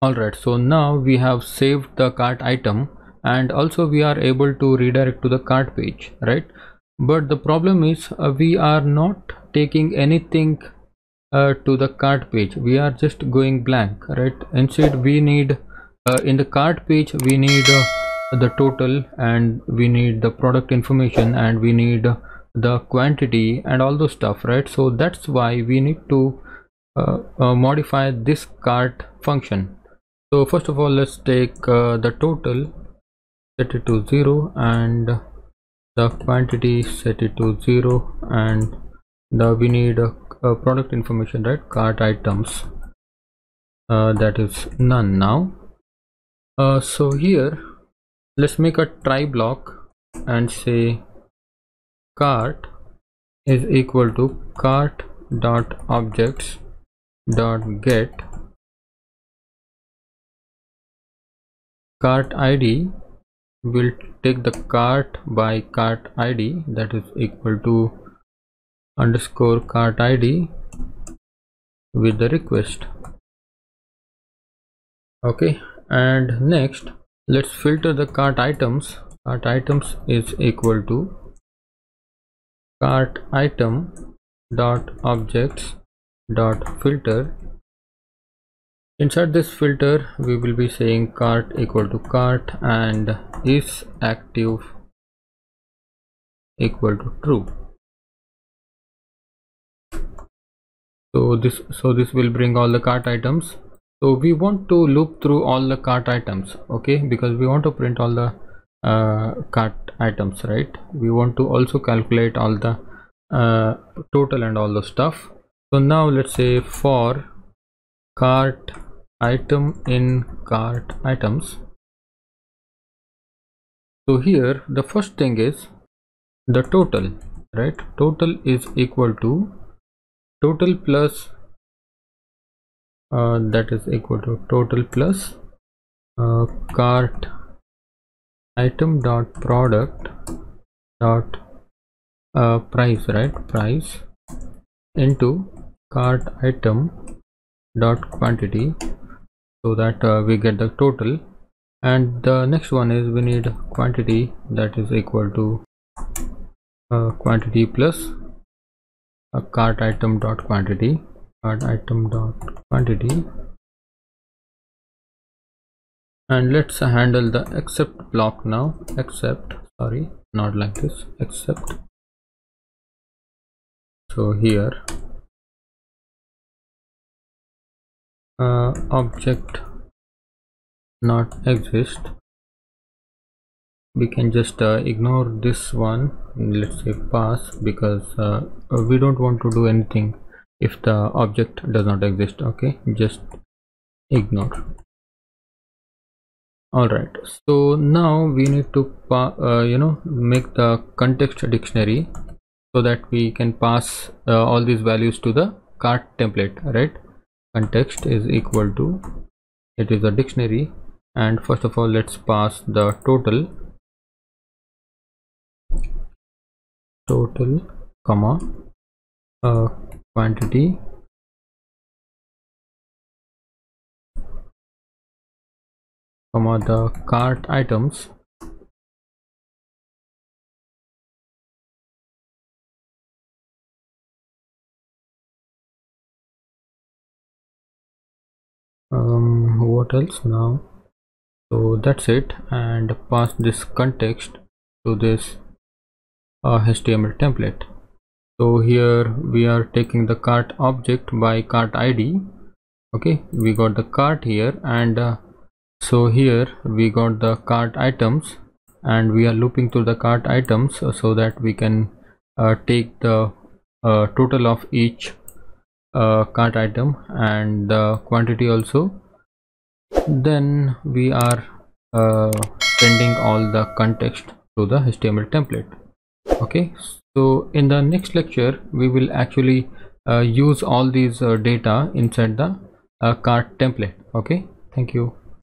alright so now we have saved the cart item and also we are able to redirect to the cart page right? But the problem is uh, we are not taking anything uh, to the cart page. We are just going blank right? Instead we need uh, in the cart page we need uh, the total and we need the product information and we need the quantity and all those stuff right? So that's why we need to uh, uh, modify this cart function so first of all let's take uh, the total set it to 0 and the quantity set it to 0 and the we need a, a product information right? Cart items. Uh, that is none now. Uh, so here let's make a try block and say cart is equal to cart dot objects dot get cart id will take the cart by cart id that is equal to underscore cart id with the request. Okay and next let's filter the cart items. Cart items is equal to cart item dot objects dot filter inside this filter we will be saying cart equal to cart and is active equal to true. So this so this will bring all the cart items. So we want to loop through all the cart items okay? Because we want to print all the uh, cart items right? We want to also calculate all the uh, total and all the stuff. So now let's say for cart item in cart items. So here the first thing is the total right? Total is equal to total plus uh, that is equal to total plus uh, cart item dot product dot uh, price right? Price into cart item dot quantity so that uh, we get the total. And the next one is we need quantity that is equal to uh, quantity plus a cart item dot quantity cart item dot quantity. And let's handle the except block now. Except sorry not like this. Except so here uh, object not exist. We can just uh, ignore this one. Let's say pass because uh, we don't want to do anything if the object does not exist okay? Just ignore. All right so now we need to uh, you know make the context dictionary so that we can pass uh, all these values to the cart template right context is equal to it is a dictionary. And first of all let's pass the total. Total comma uh, quantity. Comma the cart items um what else now? So that's it and pass this context to this uh, html template. So here we are taking the cart object by cart id okay we got the cart here and uh, so here we got the cart items and we are looping through the cart items uh, so that we can uh, take the uh, total of each uh, cart item and the quantity also. Then we are uh, sending all the context to the html template. Okay so in the next lecture we will actually uh, use all these uh, data inside the uh, cart template. Okay thank you